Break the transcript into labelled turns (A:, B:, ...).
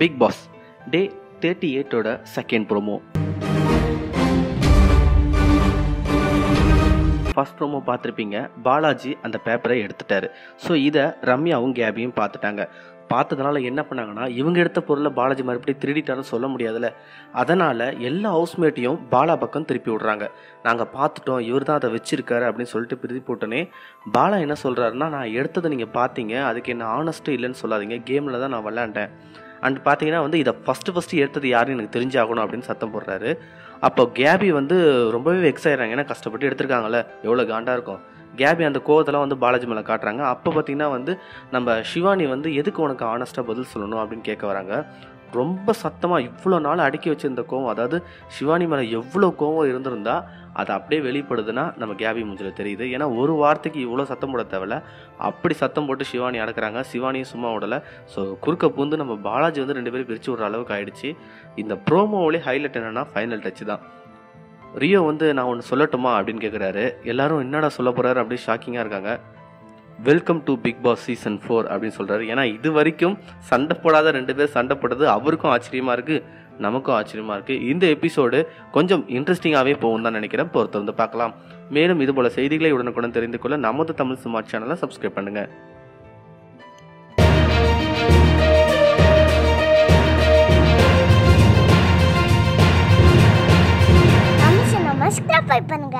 A: Big Boss day thirty எயிட்டோட second promo first promo பார்த்துருப்பீங்க. பாலாஜி அந்த பேப்பரை எடுத்துட்டாரு. ஸோ இதை ரம்யாவும் கேபியும் பார்த்துட்டாங்க. பார்த்ததுனால என்ன பண்ணாங்கன்னா இவங்க எடுத்த பொருளை பாலாஜி மறுபடியும் திருடிட்டாருன்னு சொல்ல முடியாதுல்ல. அதனால் எல்லா ஹவுஸ்மேட்டையும் பாலா பக்கம் திருப்பி விடுறாங்க. நாங்கள் பார்த்துட்டோம் இவர் தான் அதை வச்சிருக்காரு அப்படின்னு சொல்லிட்டு பிரிதி போட்டோன்னே பாலா என்ன சொல்கிறாருன்னா நான் எடுத்ததை நீங்கள் பார்த்தீங்க. அதுக்கு என்ன ஆனஸ்ட்டு இல்லைன்னு சொல்லாதீங்க. கேமில் தான் நான் விளாண்டேன் அண்ட் பார்த்தீங்கன்னா வந்து இதை ஃபஸ்ட்டு ஃபஸ்ட்டு எடுத்தது யாருன்னு எனக்கு தெரிஞ்சாகணும் அப்படின்னு சத்தம் போடுறாரு. அப்போ கேபி வந்து ரொம்பவே வெக்ஸ் ஆயிடுறாங்க. ஏன்னா கஷ்டப்பட்டு எடுத்திருக்காங்கல்ல. எவ்வளோ காண்டாக இருக்கும். கேபி அந்த கோவத்தெல்லாம் வந்து பாலாஜி மேலே காட்டுறாங்க. அப்போ பார்த்தீங்கன்னா வந்து நம்ம சிவானி வந்து எதுக்கு உனக்கு ஆனஸ்ட்டாக பதில் சொல்லணும் அப்படின்னு கேட்க வராங்க. ரொம்ப சத்தமாக இவ்வளோ நாள் அடக்கி வச்சிருந்த கோவம் அதாவது சிவானி மேலே எவ்வளோ கோவம் இருந்திருந்தா அது அப்படியே வெளிப்படுதுன்னா நம்ம கேபி மூஞ்சில் தெரியுது. ஏன்னா ஒரு வார்த்தைக்கு இவ்வளோ சத்தம் போட தேவையில்ல. அப்படி சத்தம் போட்டு சிவானி அடக்குறாங்க. சிவானியும் சும்மா விடலை. ஸோ குறுக்க பூந்து நம்ம பாலாஜி வந்து ரெண்டு பேரும் பிரித்து விடுற அளவுக்கு ஆயிடுச்சு. இந்த ப்ரோமோவிலே ஹைலைட் என்னென்னா ஃபைனல் டச் தான். ரியோ வந்து நான் ஒன்று சொல்லட்டுமா அப்படின்னு கேட்குறாரு எல்லாரும் என்னடா சொல்ல போகிறாரு அப்படி ஷாக்கிங்காக இருக்காங்க. Welcome to Bigg Boss season four அப்படின்னு சொல்கிறாரு ஏன்னா இது வரைக்கும் சண்டை போடாத ரெண்டு பேர் சண்டை போட்டது அவருக்கும் ஆச்சரியமாக இருக்குது நமக்கும் ஆச்சரியமாக இருக்குது இந்த எபிசோடு கொஞ்சம் இன்ட்ரெஸ்டிங்காகவே போகும் தான் நினைக்கிறேன். பொறுத்து வந்து பார்க்கலாம். மேலும் இதுபோல் செய்திகளை உடனுக்குடன் தெரிந்து கொள்ள நமது தமிழ் சுமார் சேனலை சப்ஸ்கிரைப் பண்ணுங்கள்
B: பண்ணுங்க.